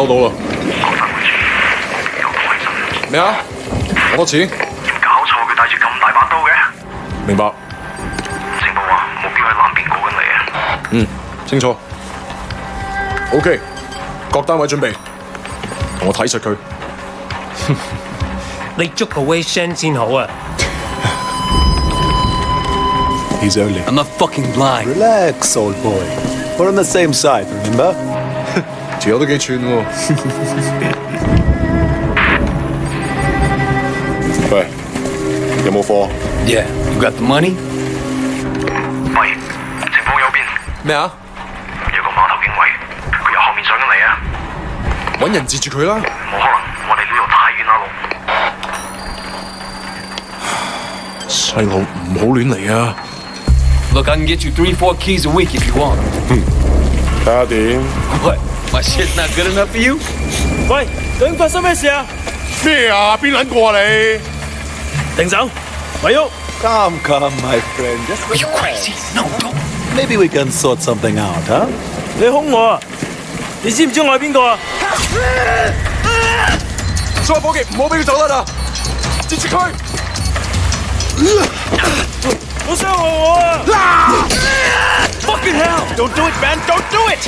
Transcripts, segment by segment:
收到啦。咩啊？好多錢？搞錯，佢帶住咁大把刀嘅。明白。情報話目標喺南邊過緊嚟啊！嗯，清楚。OK，各單位準備，同我睇實佢。你捉個 Wei Shen 先好啊！He's only. I'm not fucking blind. Relax, old boy. We're on the same side, remember? 條友都幾串喎。喂，有冇貨？Yeah, you got the money? 喂，情報右邊咩啊？有個碼頭警衛，佢由後面上緊嚟啊！揾人截住佢啦！冇可能，我哋呢度太遠啦路。細路唔好亂嚟啊！Look, I can get you three, four keys a week if you want. 睇下點？What? My shit's not good enough for you? 喂，究竟发生咩事啊？咩啊？边撚过你？停手，咪喐！ Come, come, my friend. Just Are you crazy? No, don't. Maybe we can sort something out, huh? 你凶我啊！你知唔知我系边个啊？所有伙计唔好俾佢走得啦！截住佢！好伤害我啊！Fucking hell! Don't do it, man! Don't do it!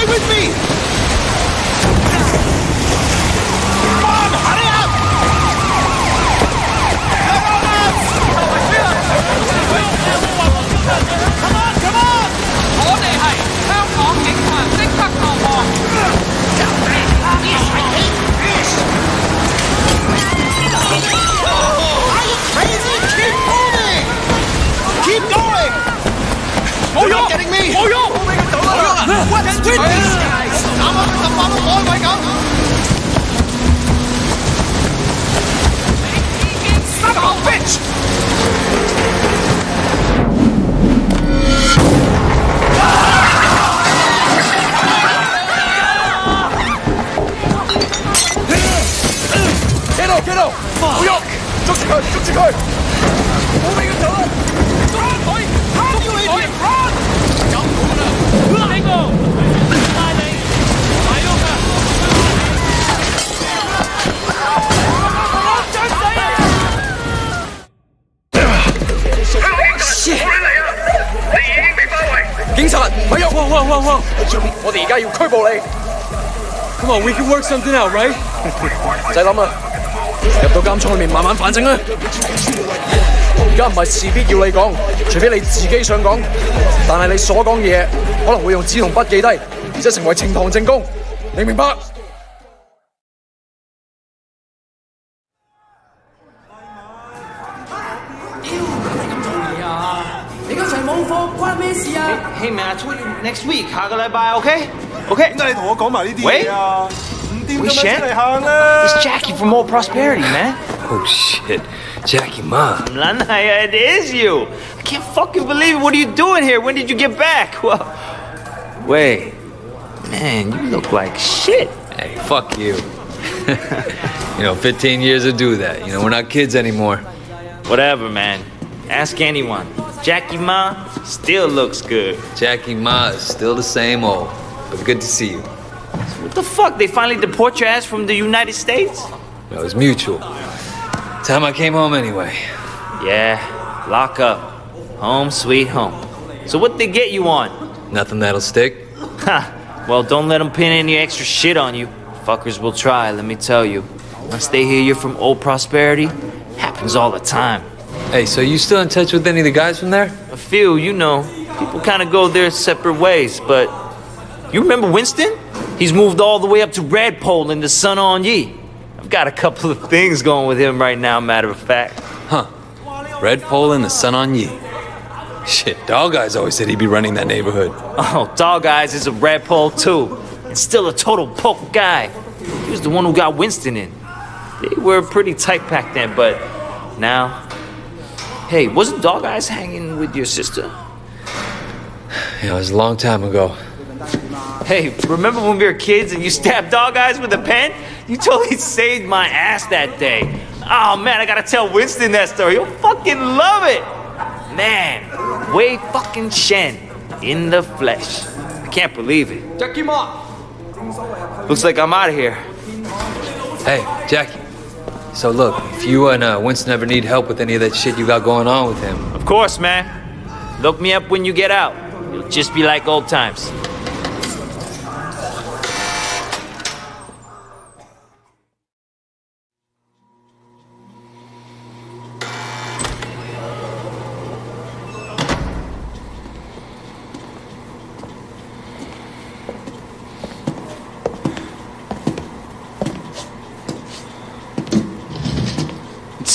Stay with me! 家要拘捕你，Come on, we can work something out, right? 唔使諗啦，入到監倉裏面慢慢反省啦。而家唔係事必要你講，除非你自己想講，但係你所講嘅嘢可能會用紙同筆記低，而且成為呈堂證供，你明白？next week，下个礼拜，OK？OK？点解你同我讲埋呢啲喂嘢啊？唔掂咁样 Shit 出嚟行啦 It's Jackie from Old Prosperity, man. Oh shit. Jackie Ma. 唔撚系啊，it is you. I can't fucking believe it. What are you doing here? When did you get back? Well, wait. Man, you look like shit. Hey, fuck you. you know, 15 years to do that. You know, we're not kids anymore. Whatever, man. Ask anyone. Jackie Ma still looks good. Jackie Ma is still the same old. But good to see you. What the fuck? They finally deport your ass from the United States? It was mutual. Time I came home anyway. Yeah, lock up. Home sweet home. So what they get you on? Nothing that'll stick. Ha! Well, don't let them pin any extra shit on you. Fuckers will try, let me tell you. Once they hear you're from Old Prosperity, happens all the time. Hey, so you still in touch with any of the guys from there? A few, you know, people kind of go their separate ways, but you remember Winston? He's moved all the way up to Redpole in the Sun On Yi. I've got a couple of things going with him right now, matter of fact. Huh. Red Pole and the Sun on Yi. Shit, Dog Eyes always said he'd be running that neighborhood. Oh, Dog Eyes is a Redpole too. and still a total poke guy. He was the one who got Winston in. They were pretty tight back then, but now. Hey, wasn't Dog Eyes hanging with your sister? You know, it was a long time ago. Hey, remember when we were kids and you stabbed Dog Eyes with a pen? You totally saved my ass that day. Oh man, I gotta tell Winston that story. He'll fucking love it. Man, Wei fucking Shen in the flesh. I can't believe it. Jackie Ma! Looks like I'm out of here. Hey, Jackie. So look, if you and uh, Winston ever need help with any of that shit you got going on with him, Of course, man. Look me up when you get out. It'll just be like old times.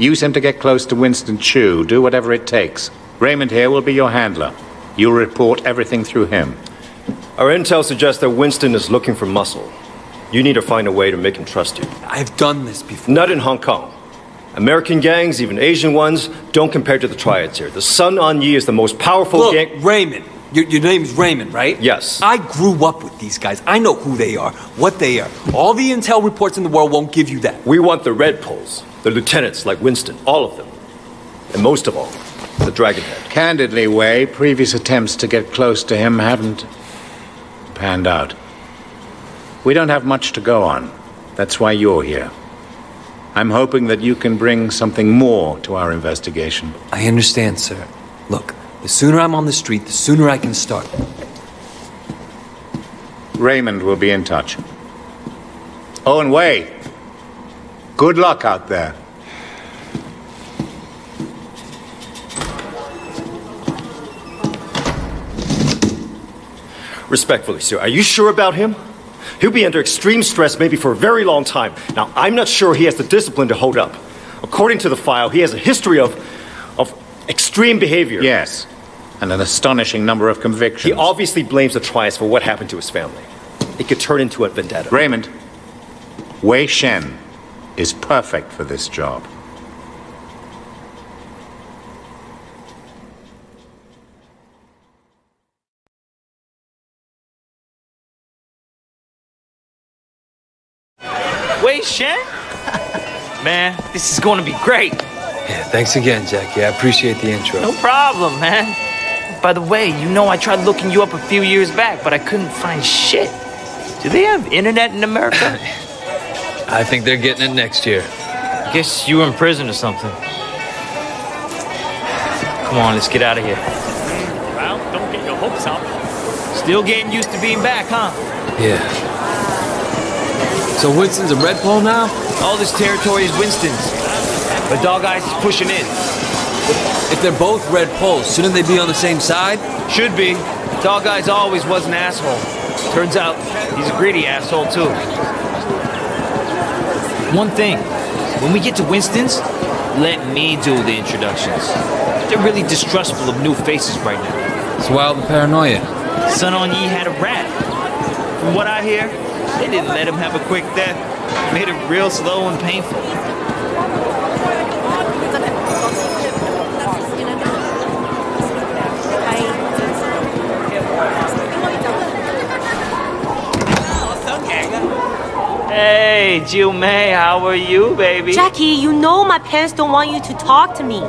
Use him to get close to Winston Chu. Do whatever it takes. Raymond here will be your handler. You'll report everything through him. Our intel suggests that Winston is looking for muscle. You need to find a way to make him trust you. I've done this before. Not in Hong Kong. American gangs, even Asian ones, don't compare to the triads here. The Sun On Yi is the most powerful Look, gang. Raymond. Your, your name's Raymond, right? Yes. I grew up with these guys. I know who they are, what they are. All the intel reports in the world won't give you that. We want the Red Poles, the lieutenants like Winston, all of them. And most of all, the Dragonhead. Candidly, Wei, previous attempts to get close to him haven't panned out. We don't have much to go on. That's why you're here. I'm hoping that you can bring something more to our investigation. I understand, sir. Look, the sooner I'm on the street, the sooner I can start. Raymond will be in touch. Oh, Wei, good luck out there. Respectfully, sir, are you sure about him? He'll be under extreme stress maybe for a very long time. Now, I'm not sure he has the discipline to hold up. According to the file, he has a history of, of extreme behavior. Yes, and an astonishing number of convictions. He obviously blames the triads for what happened to his family. It could turn into a vendetta. Raymond, Wei Shen is perfect for this job. Wei Shen? Man, this is gonna be great. Yeah, thanks again, Jackie. I appreciate the intro. No problem, man. By the way, you know I tried looking you up a few years back, but I couldn't find shit. Do they have internet in America? I think they're getting it next year. I Guess you were in prison or something. Come on, let's get out of here. Well, don't get your hopes up. Still getting used to being back, huh? Yeah. So Winston's a red pole now? All this territory is Winston's. But Dog Eyes is pushing in. If they're both red poles, shouldn't they be on the same side? Should be. Dog Eyes always was an asshole. Turns out he's a greedy asshole too. One thing, when we get to Winston's, let me do the introductions. They're really distrustful of new faces right now. It's wild and paranoia. Sun On Yi had a rat. From what I hear, they didn't let him have a quick death. Made it real slow and painful. Hey, Jill May, how are you, baby? Jackie, you know my parents don't want you to talk to me.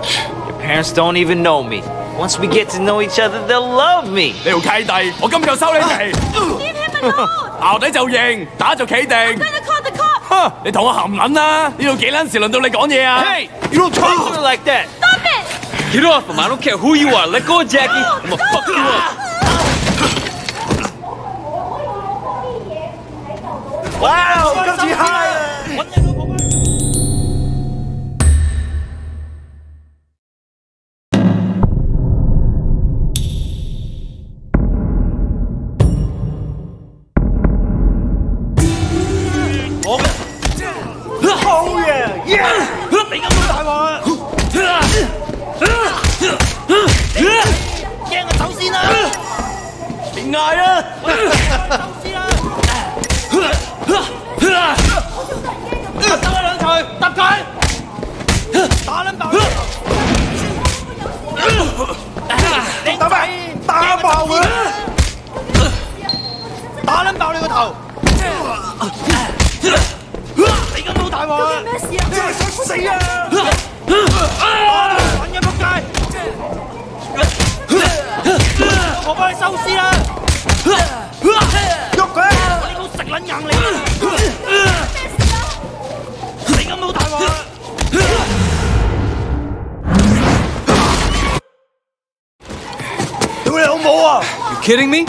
Your parents don't even know me. Once we get to know each other, they'll love me. 你条契弟，我今日就收你皮。 Leave him alone! 淆底就认，打就企定。 I'm gonna call the cops! 哼，你同我含撚啦！呢度几撚时轮到你讲嘢啊？ Hey, you don't talk to her like that. Stop it! Get off him. I don't care who you are. Let go of Jackie. I'm gonna fuck you up. 哇！今次 high 我嘅好嘢，yeah！你咁都大镬啊！惊我走先啦！你嗌啊！ kidding me?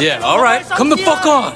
yeah, all right. Come the fuck on.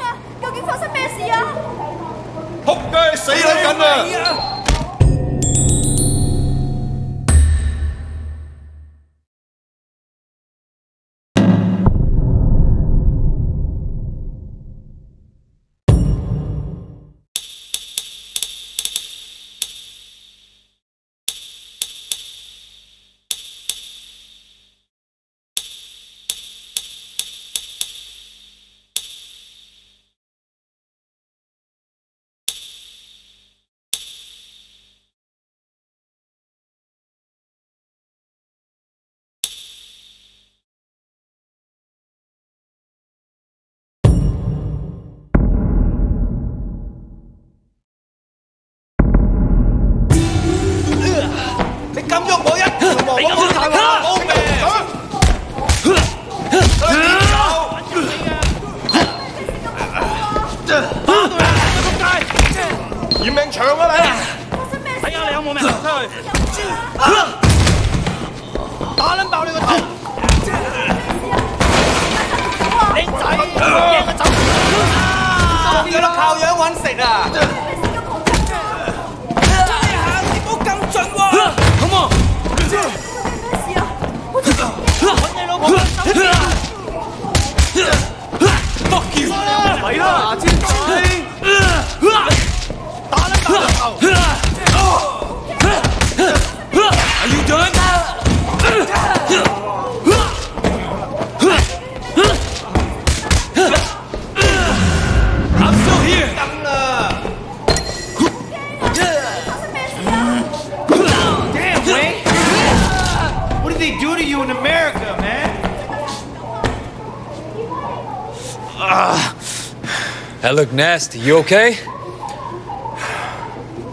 That look nasty. You okay?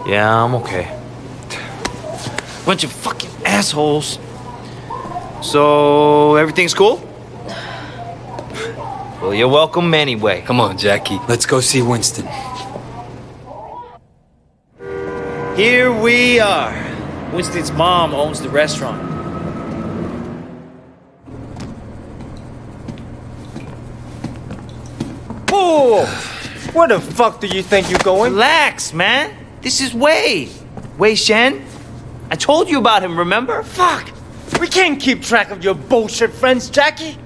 Yeah, I'm okay. Bunch of fucking assholes. So, everything's cool? Well, you're welcome anyway. Come on, Jackie. Let's go see Winston. Here we are. Winston's mom owns the restaurant. Oh! Where the fuck do you think you're going? Relax, man. This is Wei. Wei Shen. I told you about him, remember? Fuck! We can't keep track of your bullshit friends, Jackie.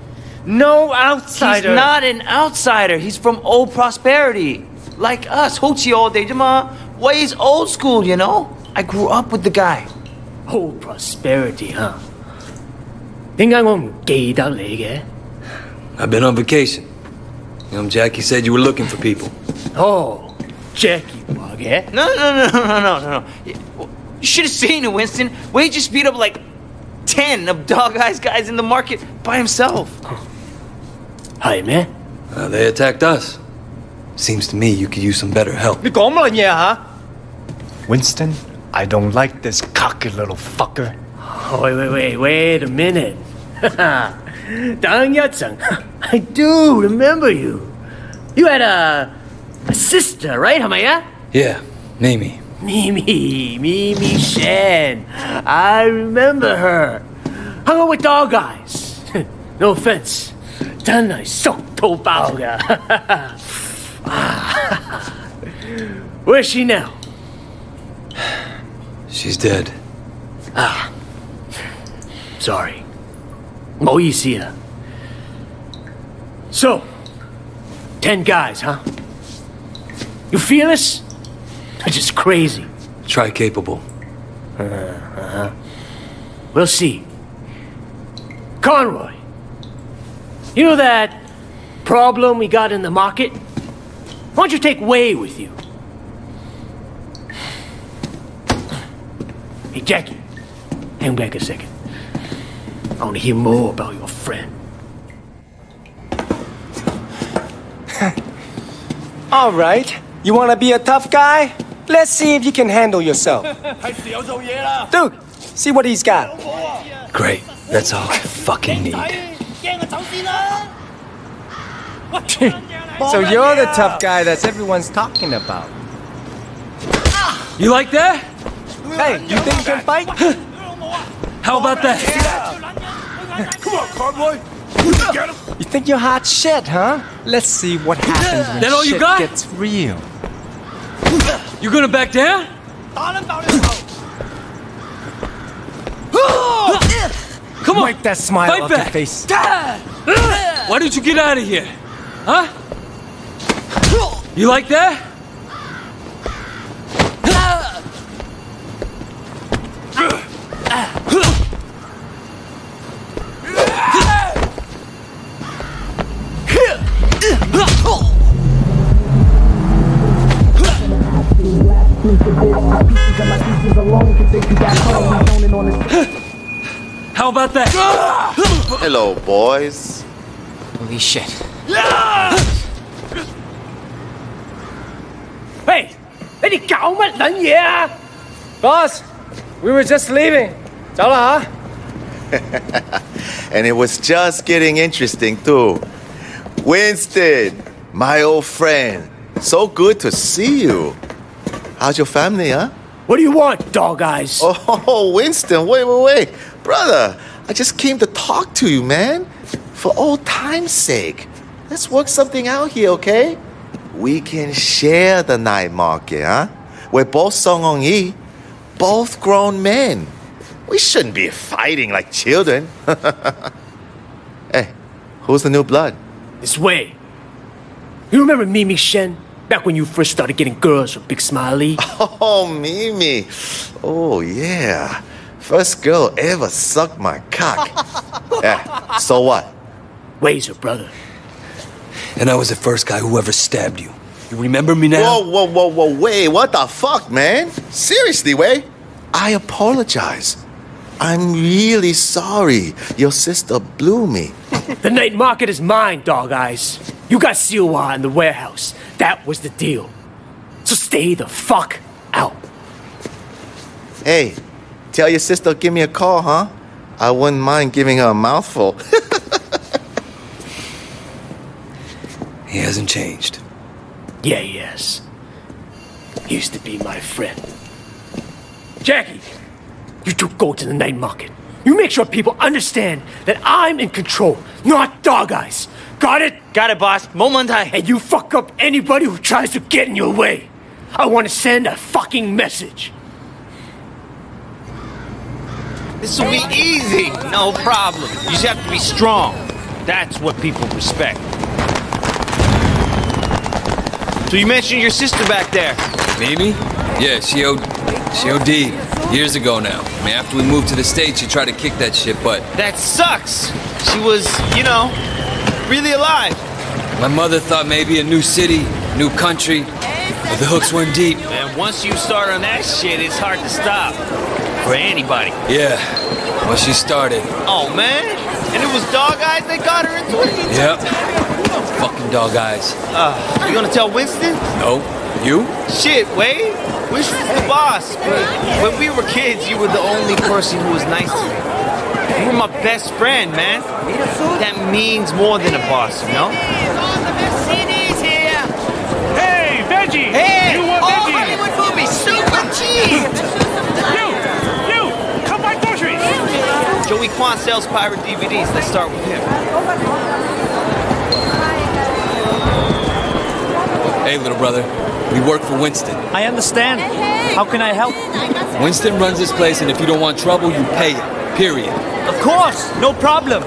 No He's outsider. not an outsider. He's from old prosperity. Like us. Hochi all day. Jama. Wei's old school, you know? I grew up with the guy. Old prosperity 吓，点解我唔记得你嘅？ I've been on vacation. Um, Jackie said you were looking for people. Oh, Jackie Bug. No, no, no, no, no, no, no. You should have seen it, Winston. Wade just beat up like 10 of Dog Eyes guys in the market by himself. Hi, man. Uh, they attacked us. Seems to me you could use some better help. Winston, I don't like this cocky little fucker. Oh, wait, wait, wait, wait a minute. Dang Yatsung, I do remember you. You had a, a sister, right, Hamaya? Yeah, Mimi. Mimi, Mimi Shen. I remember her. Hung out with dog eyes. no offense. Done I so to ah. Where's she now? She's dead. Ah. Sorry. Oh, 冇意思啦。So, ten guys, huh? You fearless? That's just crazy. Try capable. Uh -huh. We'll see. Conroy, you know that problem we got in the market? Why don't you take Wei with you? Hey, Jackie, hang back a second. I want to hear more about your friend. All right. You want to be a tough guy? Let's see if you can handle yourself. Dude, see what he's got. Great. That's all I fucking need. so you're the tough guy that's everyone's talking about. You like that? Hey, you think you can fight? How about that? Come on, Conroy. You think you're hot shit, huh? Let's see what happens when that all shit you got? gets real. You gonna back down? Come on! Wipe that smile off your face. Why don't you get out of here? Huh? You like that? that? Hello, boys. Holy shit. Hey! 你哋搞乜撚嘢啊 Boss, we were just leaving. 走啦吓。 And it was just getting interesting, too. Winston, my old friend. So good to see you. How's your family, huh? What do you want, dog eyes? Oh, Winston, wait, wait, wait. Brother, I just came to talk to you, man. For old time's sake. Let's work something out here, okay? We can share the night market, huh? We're both Sun On Yi, both grown men. We shouldn't be fighting like children. hey, eh, who's the new blood? This way. You remember Mimi Shen? Back when you first started getting girls with Big Smiley? Oh, Mimi. Oh, yeah. First girl ever sucked my cock. yeah, so what? Wei's her brother. And I was the first guy who ever stabbed you. You remember me now? Whoa, whoa, whoa, whoa, wait, what the fuck, man? Seriously, Wei? I apologize. I'm really sorry. Your sister blew me. The night market is mine, dog eyes. You got Siwa in the warehouse. That was the deal. So stay the fuck out. Hey, tell your sister give me a call, huh? I wouldn't mind giving her a mouthful. He hasn't changed. Yeah, yes. Used to be my friend. Jackie, you two go to the night market. You make sure people understand that I'm in control, not dog eyes. Got it? Got it, boss. Momentai. And you fuck up anybody who tries to get in your way. I want to send a fucking message. This will be easy. No problem. You just have to be strong. That's what people respect. So you mentioned your sister back there. Mimi? Yeah, she O she OD'd years ago now. I mean, after we moved to the States, she tried to kick that shit, but That sucks. She was, you know, really alive. my mother thought maybe a new city, new country, but the hooks went deep. And once you start on that shit, it's hard to stop. For anybody. Yeah, well, she started. Oh, man. And it was Dog Eyes that got her into it? Yep. Fucking dog eyes. Uh, you gonna tell Winston? No. You? Shit, Wade. Winston's the boss, but when we were kids, you were the only person who was nice to me. You were my best friend, man. That means more than a boss, you know? Hey, Veggie! Hey, You want all veggie? Hollywood movies, super cheap. You! You! Come buy groceries! Joey Kwan sells pirate DVDs. Let's start with him. Hey, little brother. We work for Winston. I understand. How can I help? Winston runs this place, and if you don't want trouble, you pay it. Period. Of course, no problem.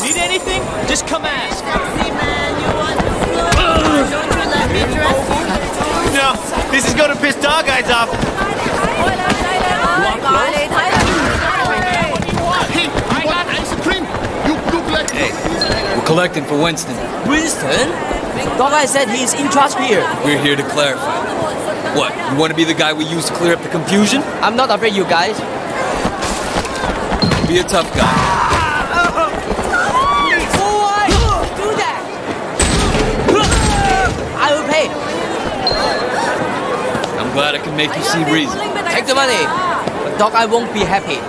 Need anything? Just come ask. No, this is gonna piss dog eyes off. Hey, I got ice cream. You look like We're collecting for Winston. Winston? Dog Guy said he's in charge here. We're here to clarify. What, you want to be the guy we use to clear up the confusion? I'm not afraid, you guys. Be a tough guy. Boy, do that. I will pay. I'm glad I can make you see reason. Take the money. But Dog Eye won't be happy.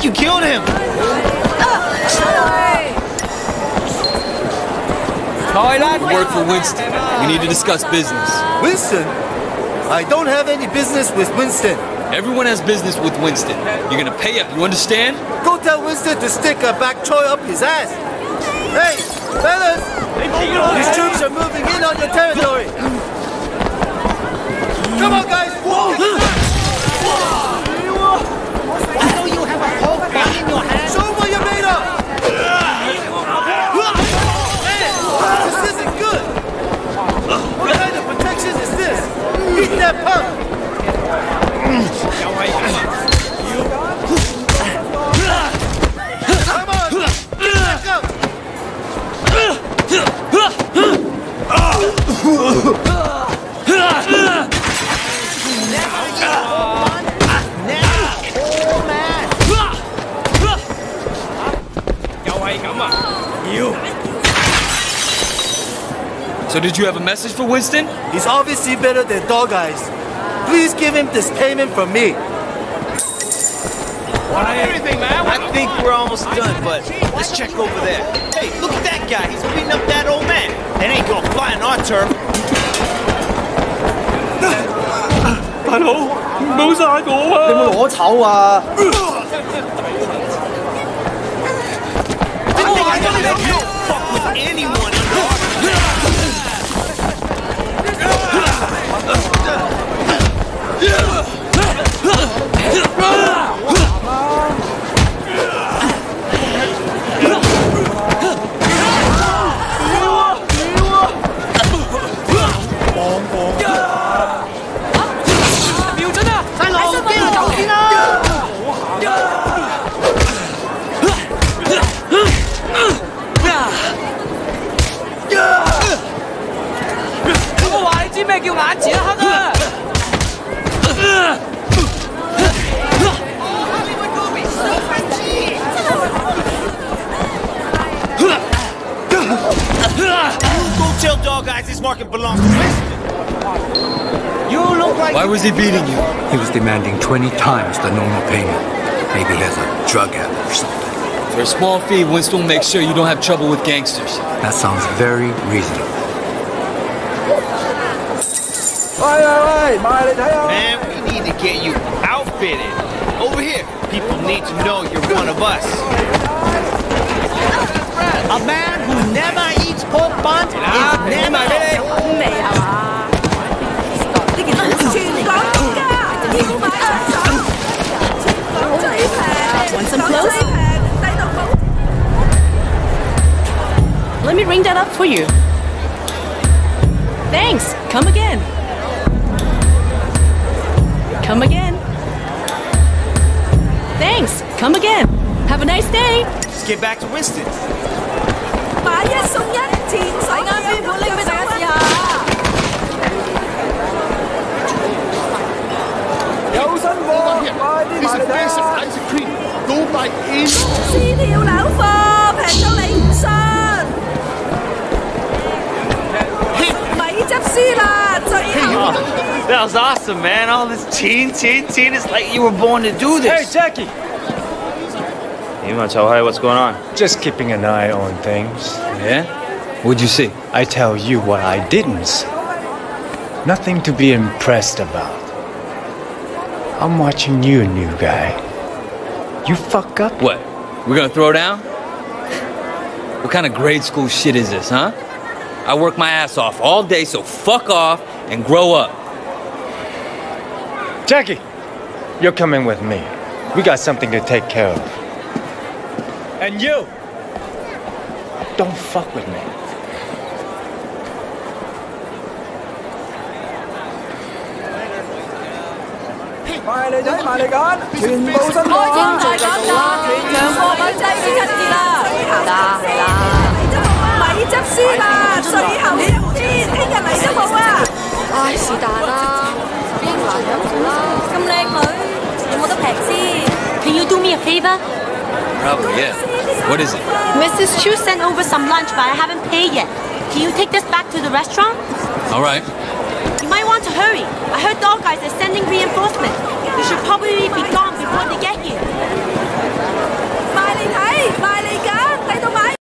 Think you killed him. We work for Winston. We need to discuss business. Winston? I don't have any business with Winston. Everyone has business with Winston. You're gonna pay up, you understand? Go tell Winston to stick a bok choy up his ass. Hey, fellas! These troops are moving in on your territory. Come on, guys! Why So did you have a message for Winston? He's obviously better than dog eyes. Please give him this payment from me. Everything, man. I think we're almost done, but let's check over there. Hey, look at that guy. He's beating up that old man. That ain't gonna fly on our turf. 大佬，唔好殺我啊！你冇攞籌啊！Fuck 20 times the normal payment. Maybe he has a drug habit or something. For a small fee, Winston will make sure you don't have trouble with gangsters. That sounds very reasonable. Man, we need to get you outfitted. Over here. People need to know you're one of us. A man who never eats pork buns is never some 最 clothes? 平，抵到冇。 Let me ring that up for you. Thanks. Come again. Come again. Thanks. Come again. Have a nice day. Let's get back to Winston. 买一送一，前水啱边款拎俾大家试下。有新货，快啲买嚟 睇下。ice cream，都买 in。撕条楼货，平到你唔信。咪执输啦，最后。 That was awesome, man. All this teen, teen, teen. It's like you were born to do this. Hey, Jackie! You want to tell Hey what's going on? Just keeping an eye on things. Yeah? What'd you see? I tell you what I didn't see. Nothing to be impressed about. I'm watching you, new guy. You fuck up. What? We're gonna throw down? What kind of grade school shit is this, huh? I work my ass off all day, so fuck off and grow up. Jackie, you're coming with me. We got something to take care of. And you, don't fuck with me. 埋嚟仔，埋嚟紧，全部身开正在紧㗎，强货品剂已七折啦，系啦系啦，咪执输啦，最后一天，听日嚟都冇啊！唉，是但啦，英兰有好啦，咁靓女，有冇得平先？Can you do me a favor? Probably, yeah. What is it? Mrs. Chu sent over some lunch, but I haven't paid yet. Can you take this back to the restaurant? All right. You might want to hurry. I heard dog guys are sending reinforcements. We should probably be gone before they get here.